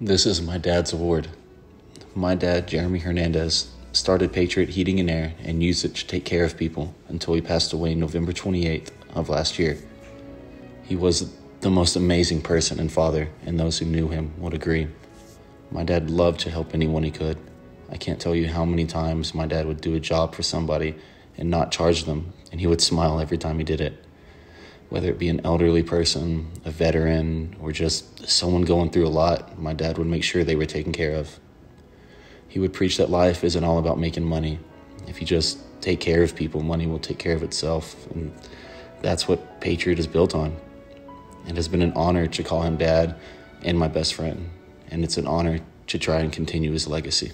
This is my dad's award. My dad, Jeremy Hernandez, started Patriot Heating and Air and used it to take care of people until he passed away November 28th of last year. He was the most amazing person and father, and those who knew him would agree. My dad loved to help anyone he could. I can't tell you how many times my dad would do a job for somebody and not charge them, and he would smile every time he did it. Whether it be an elderly person, a veteran, or just someone going through a lot, my dad would make sure they were taken care of. He would preach that life isn't all about making money. If you just take care of people, money will take care of itself. And that's what Patriot is built on. It has been an honor to call him dad and my best friend, and it's an honor to try and continue his legacy.